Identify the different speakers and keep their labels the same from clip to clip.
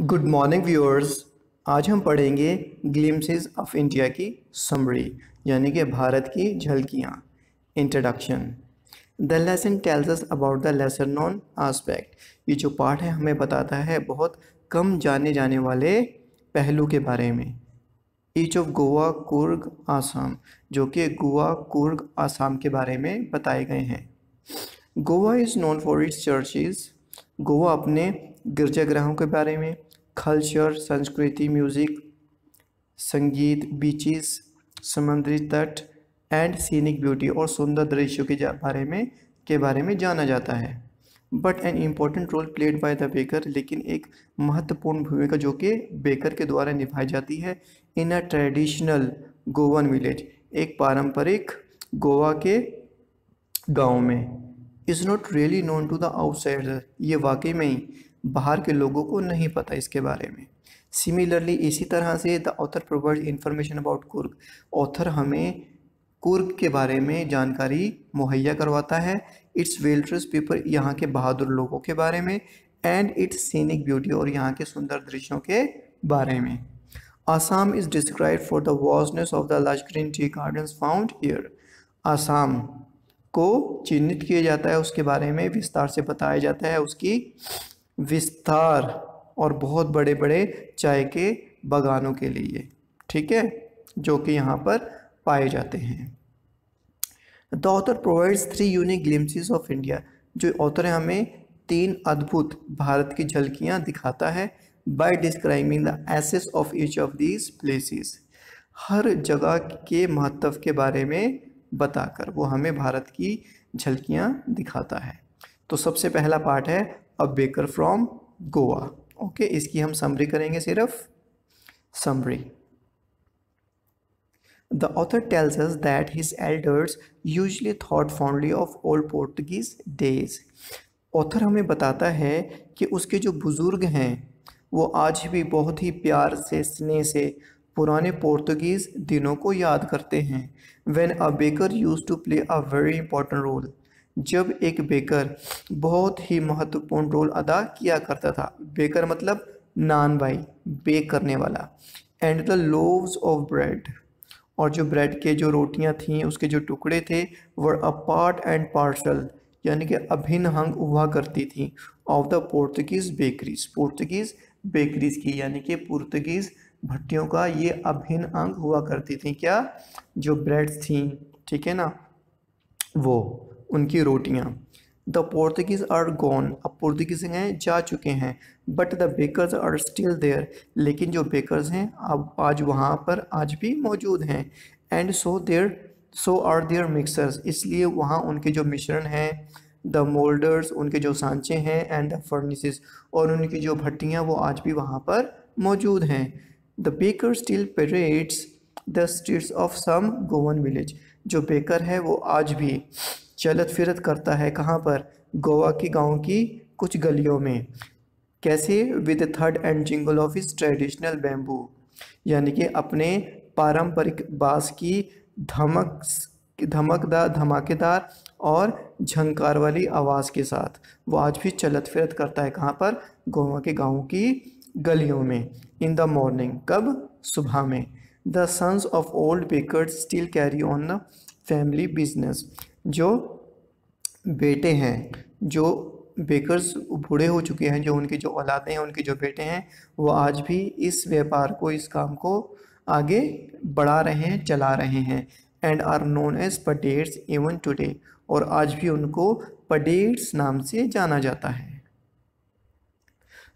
Speaker 1: Good morning viewers आज हम पढ़ेंगे ग्लिम्सेस ऑफ़ इंडिया की समरी यानी कि भारत की झलकियाँ. Introduction the lesson tells us about the lesser known aspect ये जो पाठ है, हमें बताता है बहुत कम जाने जाने वाले पहलू के बारे में. ईच ऑफ़ गोवा कुर्ग आसाम जो कि गोवा कुर्ग आसाम के बारे में बताए गए हैं. Goa is known for its churches Goa अपने गिरजाघरों के बारे में, कल्चर, संस्कृति, म्यूज़िक, संगीत, बीचेस, समुद्री तट, एंड सीनिक ब्यूटी और सुंदर दृश्यों के बारे में, के बारे में जाना जाता है। But an important role played by the baker लेकिन एक महत्वपूर्ण भूमिका जो कि बेकर के द्वारा निभाई जाती है in a traditional Goan village एक पारंपरिक गोवा के गाँव में। Is not really known to the outsider ये वाकई में ही बाहर के लोगों को नहीं पता इसके बारे में। सिमिलरली इसी तरह से the author provide information about Coorg author हमें कुर्ग के बारे में जानकारी मुहैया करवाता है। इट्स वेल्ट्रस पीपल यहाँ के बहादुर लोगों के बारे में एंड इट्स सीनिक ब्यूटी और यहाँ के सुंदर दृश्यों के बारे में। Assam is describe for the vastness of the lush green tea garden found here Assam को चिन्हित किया जाता है, उसके बारे में विस्तार से बताया जाता है, उसकी विस्तार और बहुत बड़े बड़े चाय के बागानों के लिए, ठीक है? जो कि यहाँ पर पाए जाते हैं। The author provides three unique glimpses of India जो ऑथर हमें तीन अद्भुत भारत की झलकियाँ दिखाता है by describing the assess of each of these places हर जगह के महत्व के बारे में बताकर वो हमें भारत की झलकियाँ दिखाता है। तो सबसे पहला पार्ट है a baker from Goa okay इसकी हम समरी करेंगे सिर्फ़ summary the author tells us that his elders usually thought fondly of old Portuguese days author हमें बताता है कि उसके जो बुज़ुर्ग हैं, वो आज भी बहुत ही प्यार से, स्नेह से पुराने पोर्तुगीज़ दिनों को याद करते हैं। When a baker use to play a very important role जब एक बेकर बहुत ही महत्वपूर्ण रोल अदा किया करता था, बेकर मतलब नान भाई, बेक करने वाला and the loaves of bread और जो ब्रेड के जो रोटियाँ थीं, उसके जो टुकड़े थे were a part and parcel यानी कि अभिन्न अंग हुआ करती थी of the Portuguese bakeries Portuguese bakeries की, यानी कि पुर्तगीज़ भट्टियों का ये अभिन्न अंग हुआ करती थी, क्या? जो ब्रेड्स थी, ठीक है ना? वो उनकी रोटियाँ। द पोर्तुगीज़ आर गॉन अब पुर्तगीज़ हैं, जा चुके हैं। But the bakers are still there लेकिन जो बेकर्स हैं, अब आज वहाँ पर आज भी मौजूद हैं। And so there so are there mixers इसलिए वहाँ उनके जो मिश्रण हैं द मोल्डर्स उनके जो सांचे हैं एंड द फर्निसेस और उनकी जो भट्टियाँ, वो आज भी वहाँ पर मौजूद हैं। The baker still parades the streets of some Goan village जो बेकर है, वो आज भी चलत फिरत करता है कहाँ पर? गोवा के गाँव की कुछ गलियों में। कैसे? With third and jingle of his traditional bamboo यानी कि अपने पारंपरिक बाँस की धमक धमकदार धमाकेदार और झंकार वाली आवाज़ के साथ। वो आज भी चलत फिरत करता है कहाँ पर? गोवा के गाँव की गलियों में। इन द मॉर्निंग कब? सुबह में। The sons of old bakers still carry on the family business जो बेटे हैं, जो बेकर्स बूढ़े हो चुके हैं, जो उनकी जो औलादे हैं, उनके जो बेटे हैं, वो आज भी इस व्यापार को, इस काम को आगे बढ़ा रहे हैं, चला रहे हैं एंड आर नोन एज पटेट्स इवन टुडे और आज भी उनको पडेट्स नाम से जाना जाता है।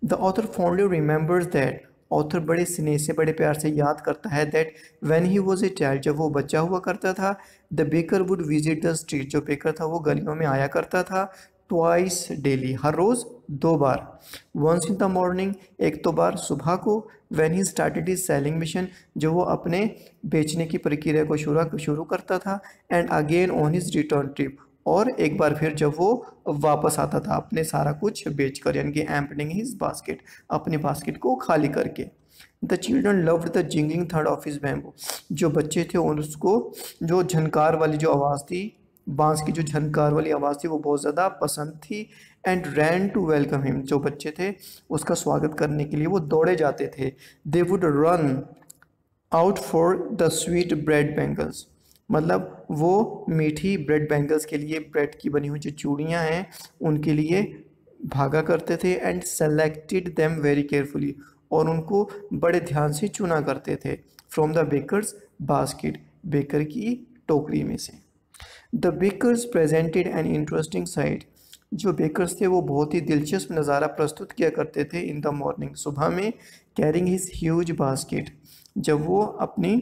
Speaker 1: The author fondly remembers that author बड़े स्नेह से, बड़े प्यार से याद करता है that when he was a child जब वो बच्चा हुआ करता था the baker would visit the street जो बेकर था, वो गलियों में आया करता था ट्वाइस डेली हर रोज़ दो बार। वंस इन द मॉर्निंग एक तो बार सुबह को when he started his selling mission जो वो अपने बेचने की प्रक्रिया को शुरू शुरू करता था and again on his return trip और एक बार फिर जब वो वापस आता था, अपने सारा कुछ बेच कर यानी कि एम्पनिंग हिज बास्केट अपने बास्केट को खाली करके। The children loved the jingling third of his bamboo जो बच्चे थे उसको, जो झनकार वाली जो आवाज़ थी, बाँस की जो झनकार वाली आवाज़ थी, वो बहुत ज़्यादा पसंद थी and ran to welcome him जो बच्चे थे, उसका स्वागत करने के लिए वो दौड़े जाते थे। They would run out for the sweet bread bangles मतलब वो मीठी ब्रेड बैंगल्स के लिए ब्रेड की बनी हुई जो चूड़ियाँ हैं, उनके लिए भागा करते थे and selected them very carefully और उनको बड़े ध्यान से चुना करते थे from the bakers basket baker की टोकरी में से। The bakers presented an interesting sight जो बेकर्स थे, वो बहुत ही दिलचस्प नज़ारा प्रस्तुत किया करते थे इन द मॉर्निंग सुबह में कैरिंग हिज ह्यूज बास्केट जब वो अपनी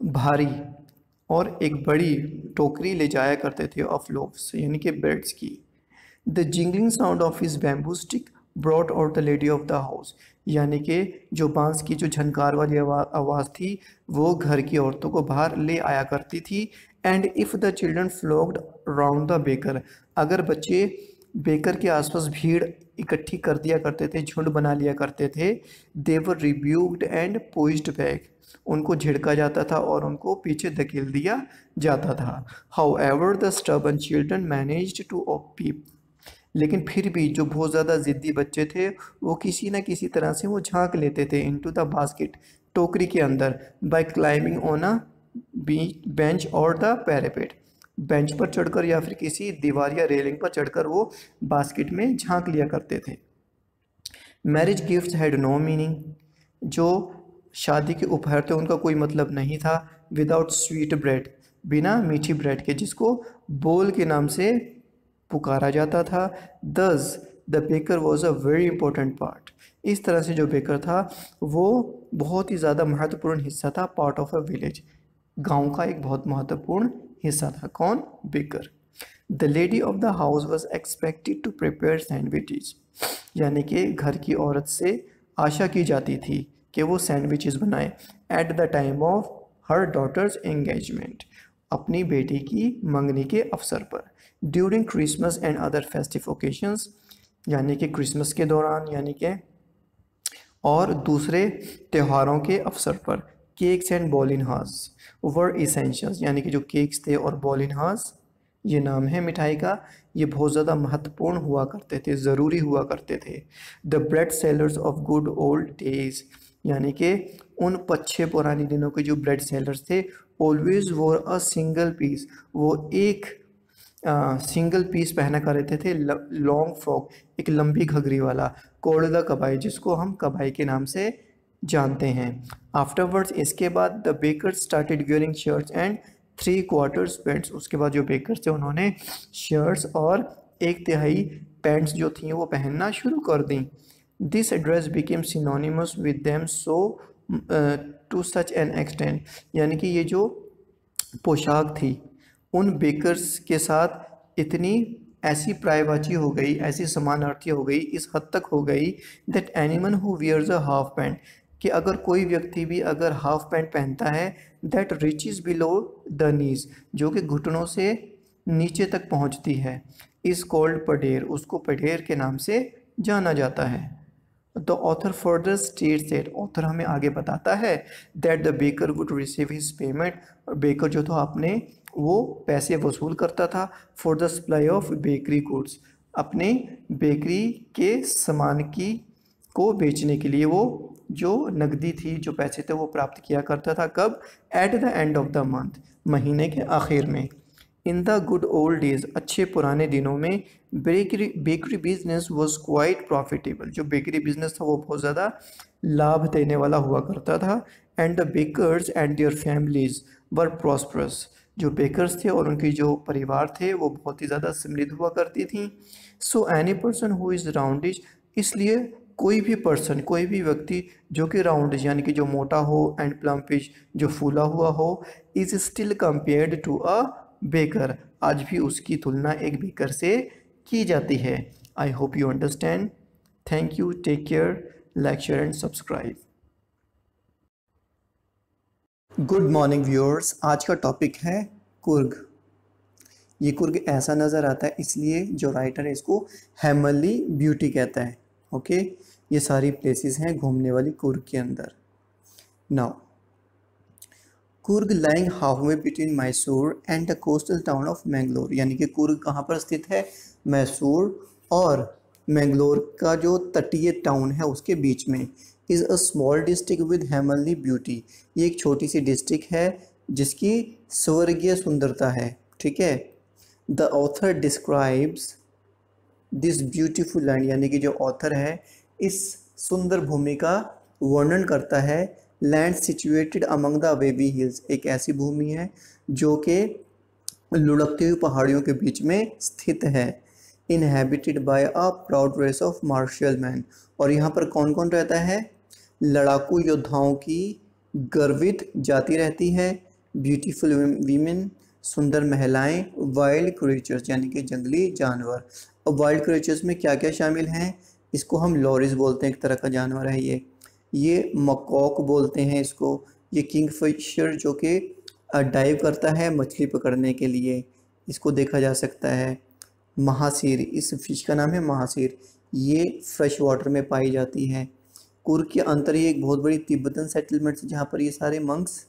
Speaker 1: भारी और एक बड़ी टोकरी ले जाया करते थे ऑफ़ लोव्स यानी कि बेड्स की। The jingling sound of his bamboo stick brought out the lady of the house यानी कि जो बाँस की जो झनकार वाली आवाज़ थी, वो घर की औरतों को बाहर ले आया करती थी। And if the children flocked round the baker अगर बच्चे बेकर के आसपास भीड़ इकट्ठी कर दिया करते थे, झुंड बना लिया करते थे they were reviled and poised back उनको झिड़का जाता था और उनको पीछे धकेल दिया जाता था। However the stubborn children manage to peep लेकिन फिर भी जो बहुत ज़्यादा ज़िद्दी बच्चे थे, वो किसी न किसी तरह से वो झाँक लेते थे इनटू द बास्केट टोकरी के अंदर by climbing on a bench or the parapet bench पर चढ़कर या फिर किसी दीवार या रेलिंग पर चढ़कर वो बास्केट में झाँक लिया करते थे। Marriage gift had no meaning जो शादी के उपहार थे, उनका कोई मतलब नहीं था। विदाउट स्वीट ब्रेड बिना मीठी ब्रेड के, जिसको बोल के नाम से पुकारा जाता था। Thus the baker was a very important part इस तरह से जो बेकर था, वो बहुत ही ज़्यादा महत्वपूर्ण हिस्सा था पार्ट ऑफ़ अ विलेज गाँव का एक बहुत महत्वपूर्ण हिस्सा था। कौन? Baker the lady of the house was expected to prepare sandwiches यानी कि घर की औरत से आशा की जाती थी। कि वो सैंडविचेस बनाए at the time of her daughter's engagement अपनी बेटी की मंगनी के अवसर पर। During Christmas and other festive occasions यानी कि क्रिसमस के दौरान, यानी कि और दूसरे त्योहारों के अवसर पर केक्स एंड बॉलिन बॉलिनहाज वर इसेंशियल्स यानी कि जो केक्स थे और बॉलिनहाज ये नाम है मिठाई का, ये बहुत ज़्यादा महत्वपूर्ण हुआ करते थे, ज़रूरी हुआ करते थे। The bread sellers of good old days यानी कि उन पच्छे पुराने दिनों के जो ब्रेड सेलर्स थे always wore a single piece वो एक सिंगल पीस पहना कर रहते थे लॉन्ग फ्रॉक एक लंबी घघरी वाला, कोड़दा कबाई, जिसको हम कबाई के नाम से जानते हैं। आफ्टरवर्ड्स इसके बाद the baker started wearing shirts and three quarters pants उसके बाद जो बेकर थे, उन्होंने शर्ट्स और एक तिहाई पैंट्स जो थी, वो पहनना शुरू कर दी। This dress became synonymous with them so to such an extent यानी कि ये जो पोशाक थी, उन बेकर्स के साथ इतनी ऐसी प्रायवाची हो गई, ऐसी समानार्थी हो गई, इस हद तक हो गई that anyone who wears a half pant कि अगर कोई व्यक्ति भी अगर हाफ़ पैंट पहनता है that reach is below the knees जो कि घुटनों से नीचे तक पहुँचती है इस कोल्ड पडेर उसको पडेर के नाम से जाना जाता है। The author further state that author हमें आगे बताता है that the baker would receive his payment और बेकर जो था अपने, वो पैसे वसूल करता था for the supply of bakery goods अपने बेकरी के सामान की, को बेचने के लिए वो जो नकदी थी, जो पैसे थे, वो प्राप्त किया करता था कब? At the end of the month महीने के आखिर में। In the good old days अच्छे पुराने दिनों में bakery bakery business was quite profitable जो बेकरी बिज़नेस था, वो बहुत ज़्यादा लाभ देने वाला हुआ करता था। And the bakers and their families were prosperous जो बेकर्स थे और उनके जो परिवार थे, वो बहुत ही ज़्यादा समृद्ध हुआ करती थी। So any person who is roundish इसलिए कोई भी पर्सन कोई भी व्यक्ति जो कि राउंड यानी कि जो मोटा हो एंड प्लम्पिश जो फूला हुआ हो is still compared to a baker. आज भी उसकी तुलना एक बेकर से की जाती है। I hope you understand thank you take care like share and subscribe good morning viewers आज का टॉपिक है कुर्ग। ये कुर्ग ऐसा नज़र आता है इसलिए जो राइटर है इसको हेमली ब्यूटी कहता है। ओके ये सारी प्लेसेस हैं घूमने वाली कुर्ग के अंदर। Now Coorg lying half between Mysore and the coastal town of Mangalore, यानी कि कुर्ग कहाँ पर स्थित है? मैसूर और मैंगलोर का जो तटीय टाउन है उसके बीच में। Is a small district with heavenly beauty, ये एक छोटी सी डिस्ट्रिक्ट है जिसकी स्वर्गीय सुंदरता है, ठीक है? The author describes this beautiful land, यानी कि जो ऑथर है, इस सुंदर भूमि का वर्णन करता है land situated among the wavy hills एक ऐसी भूमि है जो कि लुढ़कती हुई पहाड़ियों के बीच में स्थित है। Inhabited by a proud race of martial man और यहाँ पर कौन कौन रहता है? लड़ाकू योद्धाओं की गर्वित जाति रहती है। ब्यूटीफुल वीमेन सुंदर महिलाएँ वाइल्ड क्रिएचर्स यानी कि जंगली जानवर। अब वाइल्ड क्रिएचर्स में क्या क्या शामिल हैं? इसको हम लॉरिस बोलते हैं, एक तरह का जानवर है ये। ये मकॉक बोलते हैं इसको। ये किंग फिशर जो कि डाइव करता है मछली पकड़ने के लिए। इसको देखा जा सकता है। महासीर, इस फ़िश का नाम है महासीर। ये फ्रेश वाटर में पाई जाती है। कुर के अंतर ये एक बहुत बड़ी तिब्बतन सेटलमेंट है, जहाँ पर ये सारे मंक्स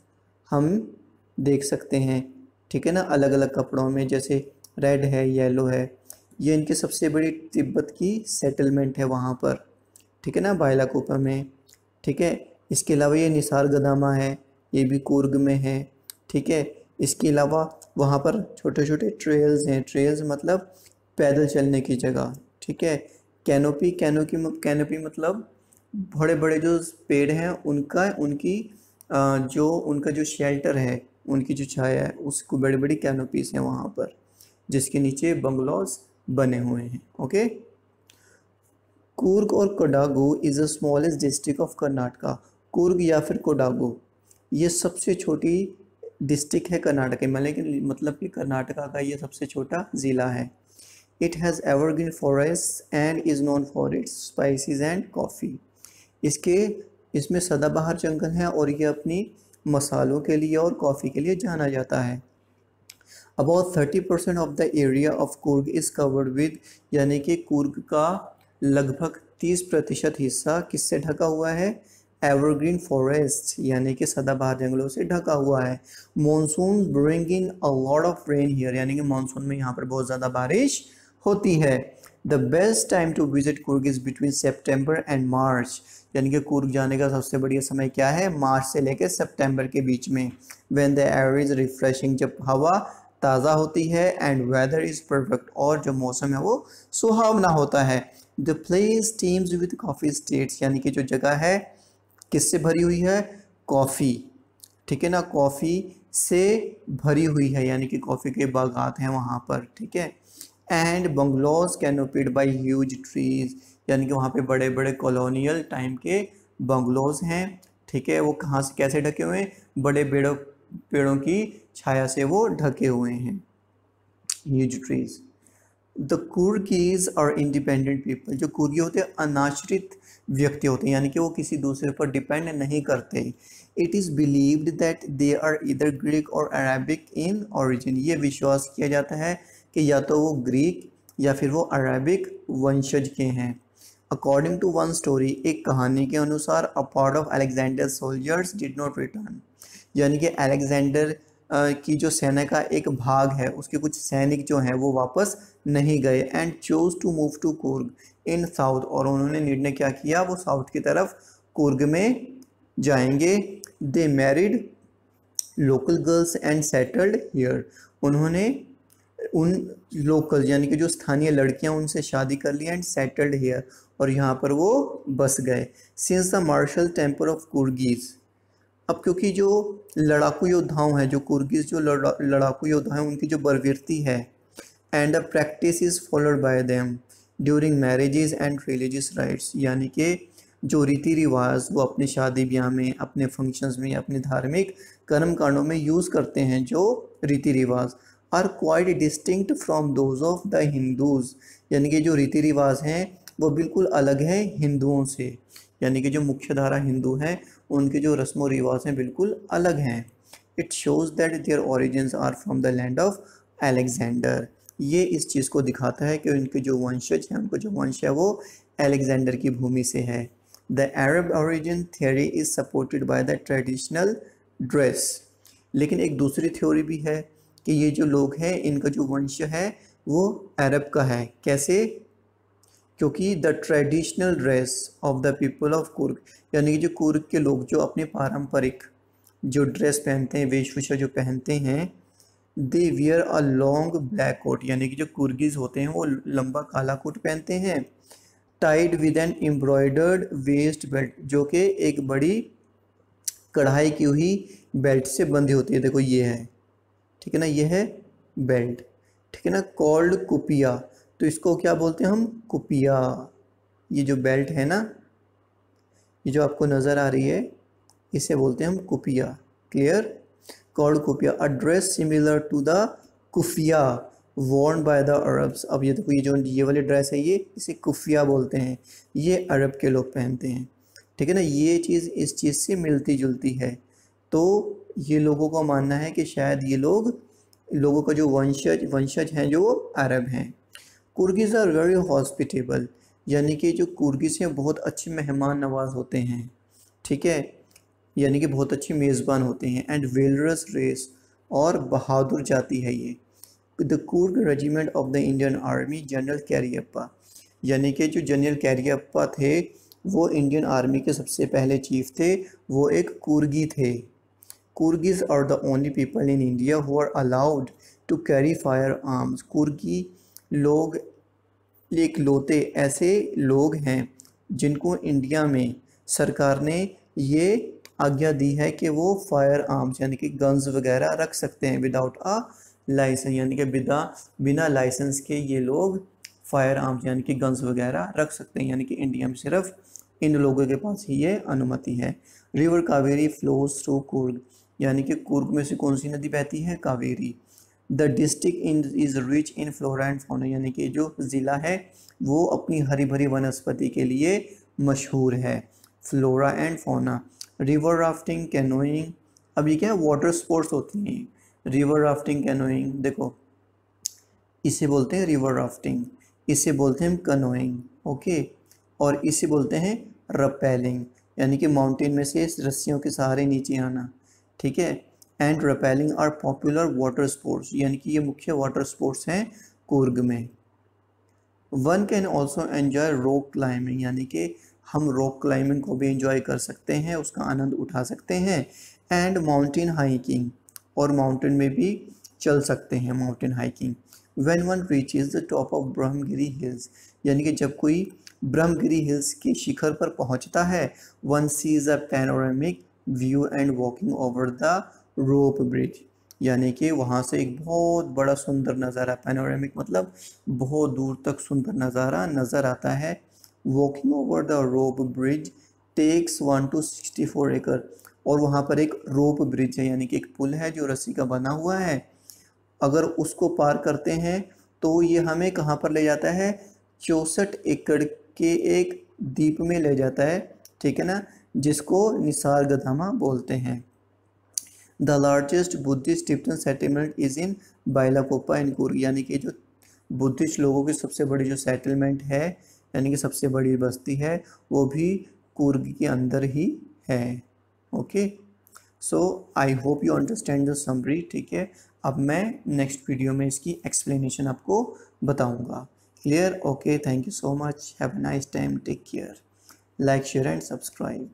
Speaker 1: हम देख सकते हैं। ठीक है ना? अलग अलग कपड़ों में, जैसे रेड है, येलो है। ये इनके सबसे बड़ी तिब्बत की सेटलमेंट है वहाँ पर। ठीक है ना? बायलाकोपा में। ठीक है? इसके अलावा ये निसार गदामा है, ये भी कुर्ग में है, ठीक है? इसके अलावा वहाँ पर छोटे छोटे ट्रेल्स हैं। ट्रेल्स मतलब पैदल चलने की जगह, ठीक है? कैनोपी कैनो की कैनोपी मतलब बड़े बड़े जो पेड़ हैं, उनका, उनकी जो, उनका जो शेल्टर है, उनकी जो छाया है, उसको बड़ी बड़ी कैनोपीज हैं वहाँ पर, जिसके नीचे बंगलोज बने हुए हैं ओके कुर्ग और Kodagu is the smallest district of Karnataka Coorg या फिर कोडागू, ये सबसे छोटी डिस्ट्रिक्ट है कर्नाटक में, लेकिन मतलब कि कर्नाटका का ये सबसे छोटा ज़िला है। It has evergreen forest and is known for its spices and coffee इसके, इसमें सदाबहार जंगल हैं और ये अपनी मसालों के लिए और कॉफ़ी के लिए जाना जाता है। About thirty percent of the area of Coorg is covered with यानी कि कुर्ग का लगभग 30 प्रतिशत हिस्सा किससे ढका हुआ है? एवरग्रीन फॉरेस्ट यानी कि सदाबहार जंगलों से ढका हुआ है। Monsoon bring in a lot of rain here यानी कि मानसून में यहाँ पर बहुत ज़्यादा बारिश होती है। The best time to visit Coorg is between September and March यानी कि कुर्ग जाने का सबसे बढ़िया समय क्या है? मार्च से लेकर सितंबर के बीच में। When the air is refreshing जब हवा ताज़ा होती है एंड वेदर इज़ परफेक्ट और जो मौसम है वो सुहावना होता है। The place teems with coffee estates यानी कि जो जगह है, किससे भरी हुई है? कॉफ़ी ठीक है ना? कॉफ़ी से भरी हुई है, यानी कि कॉफ़ी के बागात हैं वहाँ पर, ठीक है? And bungalows canopied by huge trees यानी कि वहाँ पे बड़े बड़े कॉलोनियल टाइम के बंगलोज हैं, ठीक है? वो कहाँ से, कैसे ढके हुए हैं? बड़े पेड़ों पेड़ों की छाया से वो ढके हुए हैं huge trees the Coorgis are independent people जो कुर्गी होते हैं, अनाश्रित व्यक्ति होते हैं, यानी कि वो किसी दूसरे पर डिपेंड नहीं करते it is believed that they are either Greek और अरेबिक इन ओरिजिन ये विश्वास किया जाता है कि या तो वो ग्रीक या फिर वो अरेबिक वंशज के हैं। अकॉर्डिंग टू वन स्टोरी एक कहानी के अनुसार a part of Alexander soldiers did not return यानी कि अलेक्जेंडर की जो सेना का एक भाग है, उसके कुछ सैनिक जो हैं वो वापस नहीं गए and chose to move to Coorg in south और उन्होंने निर्णय क्या किया? वो साउथ की तरफ़ कुर्ग में जाएँगे। They married local girls and settled here उन्होंने उन लोकल यानी कि जो स्थानीय लड़कियाँ उनसे शादी कर ली एंड सेटल्ड हियर और यहाँ पर वो बस गए। Since the martial temper of Coorgis अब क्योंकि जो लड़ाकू योद्धाओं हैं, जो कुर्गिस जो लड़ा, लड़ाकू योद्धा हैं, उनकी जो बरवीरती है and the practice is followed by them during marriages and religious rites यानी कि जो रीति रिवाज वो अपने शादी ब्याह में, अपने फ़ंक्शंस में अपने धार्मिक कर्म कांडों में यूज़ करते हैं, जो रीति रिवाज are quite distinct from those of the Hindus यानी कि जो रीति रिवाज हैं, वो बिल्कुल अलग हैं हिंदुओं से, यानी कि जो मुख्य धारा हिंदू हैं उनके जो रस्म व रिवाज हैं बिल्कुल अलग हैं। It shows that their origins are from the land of Alexander ये इस चीज़ को दिखाता है कि उनके जो वंशज हैं, उनको जो वंश है वो अलेक्जेंडर की भूमि से है। The Arab origin theory is supported by the traditional dress लेकिन एक दूसरी थ्योरी भी है कि ये जो लोग हैं, इनका जो वंश है, वो अरब का है। कैसे? क्योंकि the traditional dress of the people of Coorg यानी कि जो कुर्ग के लोग जो अपने पारंपरिक जो ड्रेस पहनते हैं, वेशभूषा जो पहनते हैं they wear a long black coat यानी कि जो कुर्गीज होते हैं, वो लंबा काला कोट पहनते हैं tied with an embroidered waist belt जो कि एक बड़ी कढ़ाई की हुई बेल्ट से बंधी होती है। देखो, ये है, ठीक है ना, ये है बेल्ट ठीक है ना कॉल्ड कुपिया तो इसको क्या बोलते हैं हम? कुपिया। ये जो बेल्ट है ना, ये जो आपको नज़र आ रही है, इसे बोलते हैं हम Kupya. Clear? Called Kupya a dress similar to the kufiya worn by the Arabs अब ये देखो, ये जो, ये वाली ड्रेस है, ये इसे कुफिया बोलते हैं। ये अरब के लोग पहनते हैं। ठीक है ना? ये चीज़ इस चीज़ से मिलती जुलती है। तो ये लोगों का मानना है कि शायद ये लोग, लोगों का जो वंशज वंशज हैं, जो वो अरब हैं। कुर्गिज़ आर वेरी हॉस्पिटेबल यानी कि जो कुर्गीज़ हैं, बहुत अच्छे मेहमान नवाज़ होते हैं, ठीक है? यानी कि बहुत अच्छी मेज़बान होते हैं एंड वेलरस रेस और बहादुर जाति है ये। The Coorg regiment of the Indian army general Cariappa यानी कि जो जनरल कैरियप्पा थे, वो इंडियन आर्मी के सबसे पहले चीफ थे, वो एक कुर्गी थे। Coorgis are the only people in India who are allowed to carry firearms Coorgi लोग, एक लोते ऐसे लोग हैं जिनको इंडिया में सरकार ने ये आज्ञा दी है कि वो फायर आर्म्स यानी कि गन्स वगैरह रख सकते हैं विदाउट अ लाइसेंस यानी कि बिना बिना लाइसेंस के ये लोग फायर आर्म्स यानी कि गन्स वगैरह रख सकते हैं। यानी कि इंडिया में सिर्फ़ इन लोगों के पास ही ये अनुमति है। River Kaveri flows through Coorg यानी कि कुर्ग में से कौन सी नदी बहती है? Kaveri. The district in is rich in flora and fauna यानी कि जो ज़िला है, वो अपनी हरी भरी वनस्पति के लिए मशहूर है। Flora and fauna river rafting canoeing अब ये क्या है वाटर स्पोर्ट्स होती हैं। रिवर राफ्टिंग कैनोइंग देखो, इसे बोलते हैं रिवर राफ्टिंग इसे बोलते हैं कनोइंग ओके और इसे बोलते हैं रपेलिंग यानी कि माउंटेन में से रस्सियों के सहारे नीचे आना, ठीक है? And rappelling are popular water sports यानी कि ये मुख्य वाटर स्पोर्ट्स हैं कुर्ग में। One can also enjoy rock climbing यानी कि हम रॉक क्लाइंबिंग को भी इंजॉय कर सकते हैं, उसका आनंद उठा सकते हैं एंड माउंटेन हाइकिंग और माउंटेन में भी चल सकते हैं mountain hiking when one reach is the top of Brahmagiri hills यानी कि जब कोई ब्रह्मगिरी हिल्स के शिखर पर पहुँचता है one sees a panoramic view and walking over the rope bridge, यानी कि वहाँ से एक बहुत बड़ा सुंदर नज़ारा पैनोरामिक मतलब बहुत दूर तक सुंदर नज़ारा नज़र आता है। Walking over the rope bridge takes one to sixty four एकड़ और वहाँ पर एक रोप ब्रिज है, यानी कि एक पुल है जो रस्सी का बना हुआ है। अगर उसको पार करते हैं तो ये हमें कहाँ पर ले जाता है? चौंसठ एकड़ के एक द्वीप में ले जाता है, ठीक है ना? जिसको निसार गदामा बोलते हैं। The largest Buddhist Tibetan settlement is in Bylakuppe in Coorg यानी कि जो बुद्धिस्ट लोगों की सबसे बड़ी जो सेटलमेंट है, यानी कि सबसे बड़ी बस्ती है, वो भी कुर्ग के अंदर ही है। Okay so I hope you understand the summary ठीक है? अब मैं नेक्स्ट वीडियो में इसकी एक्सप्लेनेशन आपको बताऊँगा। Clear okay thank you so much have nice time take care like share and subscribe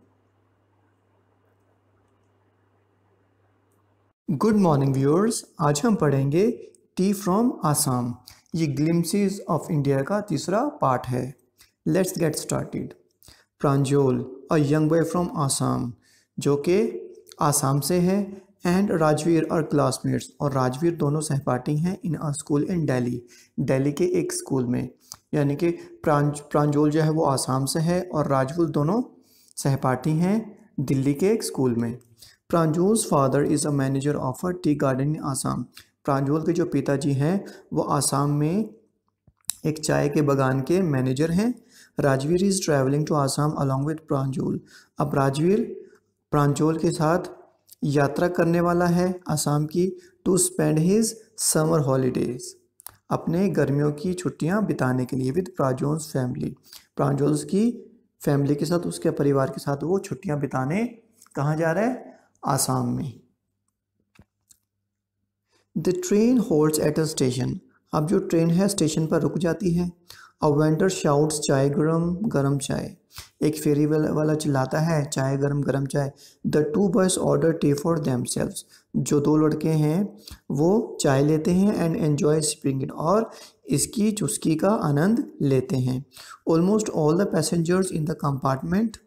Speaker 1: good morning viewers आज हम पढ़ेंगे टी फ्रॉम आसाम ये ग्लिम्सिस ऑफ़ इंडिया का तीसरा पार्ट है। Let's get started Pranjol a young boy from Assam जो कि आसाम से है एंड राजवीर और क्लासमेट्स और राजवीर दोनों सहपाठी हैं in a school in Delhi Delhi के एक स्कूल में। यानी कि प्रांज प्रांजोल जो है वो आसाम से है, और राजवुल दोनों सहपाठी हैं दिल्ली के एक स्कूल में। Pranjol's father is a manager of a tea garden in Assam Pranjol के जो पिताजी हैं, वो आसाम में एक चाय के बगान के मैनेजर हैं। Rajveer is travelling to Assam along with Pranjol. अब राजवीर प्रांजोल के साथ यात्रा करने वाला है आसाम की to spend his summer holidays अपने गर्मियों की छुट्टियाँ बिताने के लिए विद प्रांजोल्स फैमिली प्रांजोल्स की फैमिली के साथ, उसके परिवार के साथ वो छुट्टियाँ बिताने कहाँ जा रहा है? आसाम में। The train holds at a station अब जो ट्रेन है स्टेशन पर रुक जाती है अ वेंटर शाउट्स चाय गरम गरम चाय. एक फेरी वाला चिल्लाता है, चाय गरम गरम चाय. The two boys order tea for them them जो दो लड़के हैं, वो चाय लेते हैं एंड एन्जॉय स्प्रिंग इट और इसकी, चुस्की का आनंद लेते हैं। Almost all the passengers in the compartment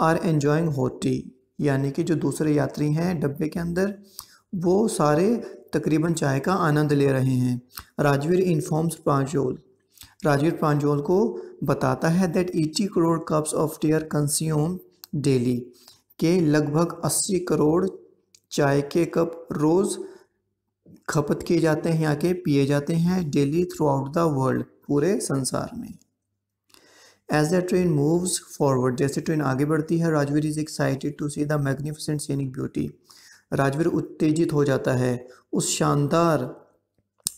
Speaker 1: are enjoying hot tea यानी कि जो दूसरे यात्री हैं डब्बे के अंदर, वो सारे तकरीबन चाय का आनंद ले रहे हैं। राजवीर इन्फॉर्म्स प्रांजोल राजवीर प्रांजोल को बताता है that eighty crore cups of tea are consume daily के लगभग 80 करोड़ चाय के कप रोज़ खपत किए जाते हैं या के पिए जाते हैं daily throughout the world पूरे संसार में। As the train moves forward जैसे ट्रेन आगे बढ़ती है Rajveer is excited to see the magnificent scenic beauty Rajveer उत्तेजित हो जाता है उस शानदार,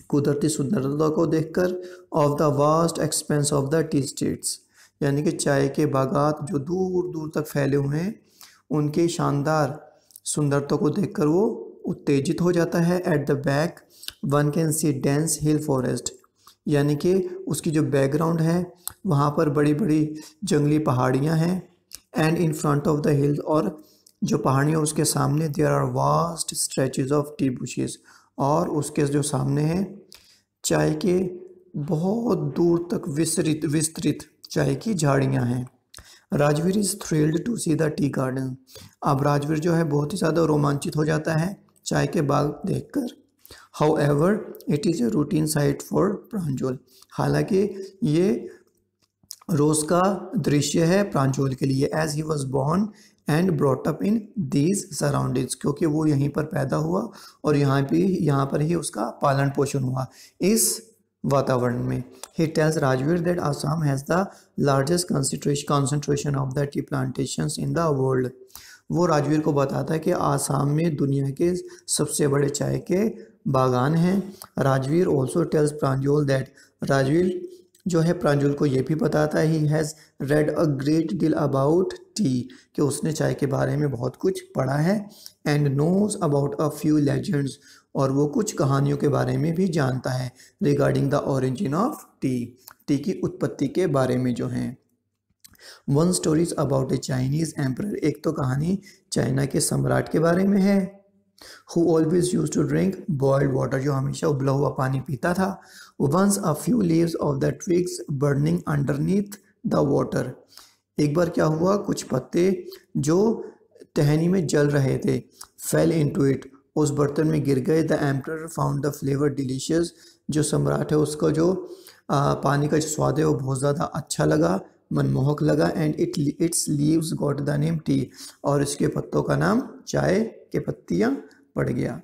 Speaker 1: कुदरती सुंदरता को देखकर of the vast expanse of the tea estates यानी कि चाय के बागात जो दूर दूर तक फैले हुए हैं, उनके शानदार सुंदरता को देखकर वो उत्तेजित हो जाता है. At the back one can see dense hill forest यानी कि उसकी जो बैकग्राउंड है, वहाँ पर बड़ी बड़ी जंगली पहाड़ियाँ हैं and in front of the hill और जो पहाड़ियाँ उसके सामने there are vast stretches of tea bushes और उसके जो सामने हैं, चाय के बहुत दूर तक विस्तृत विस्तृत चाय की झाड़ियाँ हैं। Rajveer is thrilled to see the tea garden अब राजवीर जो है बहुत ही ज़्यादा रोमांचित हो जाता है चाय के बाग देखकर। However it is a routine sight for Pranjol हालाँकि ये रोज़ का दृश्य है प्रांजोल के लिए as he was born and brought up in these surroundings क्योंकि वो यहीं पर पैदा हुआ और यहाँ भी यहाँ पर ही उसका पालन पोषण हुआ इस वातावरण में। He tells Rajveer that Assam has the largest concentration of the tea plantation in the world वो राजवीर को बताता है कि आसाम में दुनिया के सबसे बड़े चाय के बागान हैं। Rajveer also tells Pranjol that Rajveer जो है प्रांजुल को ये भी बताता है he has read a great deal about tea कि उसने चाय के बारे में बहुत कुछ पढ़ा है and knows about a few legends और वो कुछ कहानियों के बारे में भी जानता है regarding the origin of tea tea की उत्पत्ति के बारे में जो हैं। One stories about a Chinese emperor एक तो कहानी चाइना के सम्राट के बारे में है। Who always use to drink boiled water जो हमेशा उबला हुआ पानी पीता था once a few leaves of the twigs burning underneath the water एक बार क्या हुआ? कुछ पत्ते जो टहनी में जल रहे थे फेल इन टू इट उस बर्तन में गिर गए। The emperor found the flavour delicious जो सम्राट है उसका जो आ, पानी का जो स्वाद है वो बहुत ज़्यादा अच्छा लगा मनमोहक लगा and it its leaves got the name tea और इसके पत्तों का नाम चाय के पत्तियाँ पड़ गया।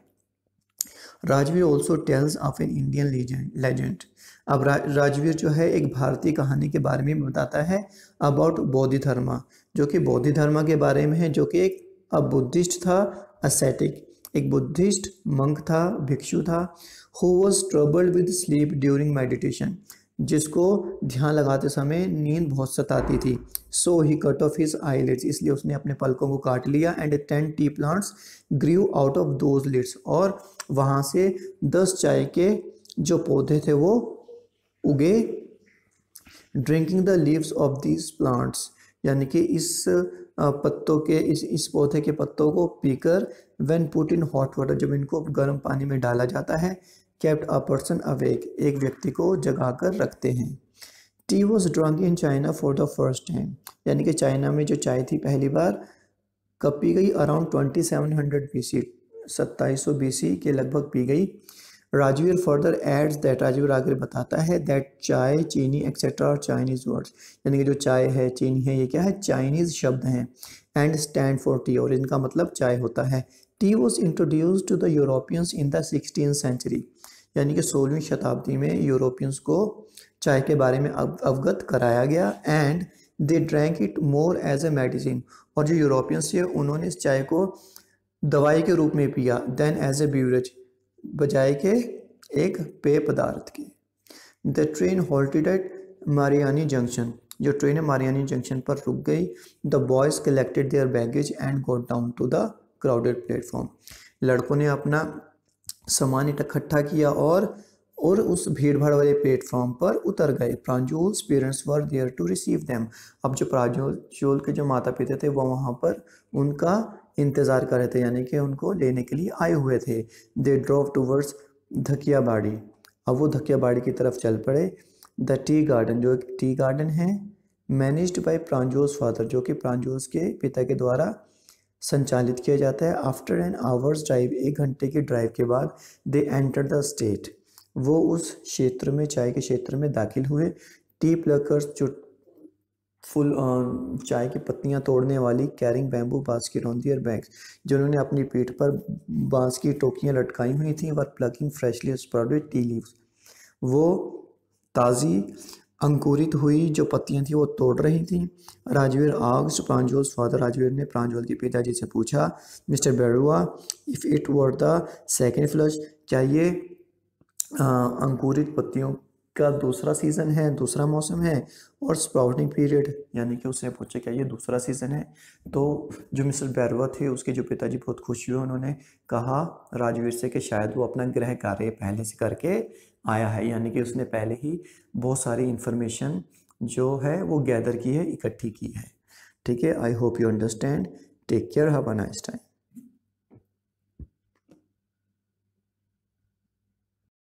Speaker 1: Rajveer also tells of an Indian legend अब रा, राजवीर जो है एक भारतीय कहानी के बारे में बताता है अबाउट बौद्धि धर्मा जो कि बौद्धि धर्मा के बारे में है जो कि एक अब बुद्धिस्ट था असेटिक एक बुद्धिस्ट मंक था भिक्षु था who was troubled with sleep during meditation जिसको ध्यान लगाते समय नींद बहुत सताती थी। So he cut off his eyelids इसलिए उसने अपने पलकों को काट लिया and ten tea plants grew out of those lids और वहाँ से दस चाय के जो पौधे थे वो उगे। Drinking the leaves of these plants यानी कि इस पत्तों के, इस इस पौधे के पत्तों को पीकर when put in hot water जब इनको गर्म पानी में डाला जाता है केप्ट अ पर्सन अवेक एक व्यक्ति को जगा कर रखते हैं। Tea was drunk in China for the first time यानी कि चाइना में जो चाय थी पहली बार, कब पी गई? Around twenty seven hundred B C सत्ताईस सौ बी सी के लगभग पी गई। Rajveer further adds that Rajveer आगे बताता है दैट चाय, चीनी एक्सेट्रा चाइनीज़ वर्ड्स यानी कि जो चाय है, चीनी है, ये क्या है? चाइनीज़ शब्द हैं। एंड स्टैंड फॉर टी और इनका मतलब चाय होता है। Tea was introduce to the Europeans in the sixteen century यानी कि सोलहवीं शताब्दी में यूरोपियंस को चाय के बारे में अवगत कराया गया and they drank it more as a medicine और जो यूरोपियंस थे, उन्होंने इस चाय को दवाई के रूप में पिया देन एज ए ब्यूरेज बजाय के एक पेय पदार्थ की। The train halted at Mariani junction जो ट्रेन है मारियानी जंक्शन पर रुक गई। The boys collected their baggage and got down to the crowded platform लड़कों ने अपना सामान इकट्ठा किया और और उस भीड़ भाड़ वाले प्लेटफॉर्म पर उतर गए। Pranjol's parents were there to receive them अब जो प्रांजोल के जो माता पिता थे, वो वहाँ पर उनका इंतज़ार कर रहे थे, यानी कि उनको लेने के लिए आए हुए थे। दे ड्रॉव टूवर्ड्स धकिया बाड़ी अब वो धकिया बाड़ी की तरफ़ चल पड़े। द टी गार्डन जो एक टी गार्डन है मैनेज्ड बाय प्रांजोस फादर जो कि प्रांजोस के पिता के द्वारा संचालित किया जाता है। आफ्टर एन आवर्स ड्राइव एक घंटे की ड्राइव के बाद दे एंटर द स्टेट वो उस क्षेत्र में, चाय के क्षेत्र में दाखिल हुए। टी प्लकर्स जो फुल चाय की पत्तियाँ तोड़ने वाली कैरिंग बैम्बू बाँस की ऑन दियर बैग्स जिन्होंने अपनी पीठ पर बाँस की टोकियाँ लटकाई हुई थी were plucking freshly sprouted tea leaves वो ताज़ी अंकुरित हुई जो पत्तियाँ थी, वो तोड़ रही थी। राजवीर आग्स प्रांजोल्स फादर राजवीर ने प्रांजोल के पिताजी से पूछा, mister Barua if it were the second flush क्या ये अंकुरित पत्तियों का दूसरा सीज़न है, दूसरा मौसम है और स्प्राउटिंग पीरियड यानी कि उसने पूछा, क्या ये दूसरा सीज़न है? तो जो मिस्टर बैरवा थे, उसके जो पिताजी बहुत खुश हुए, उन्होंने कहा, राजवीर से कि शायद वो अपना गृह कार्य पहले से करके आया है, यानी कि उसने पहले ही बहुत सारी इंफॉर्मेशन जो है वो गैदर की है, इकट्ठी की है। ठीक है I hope you understand take care have a nice time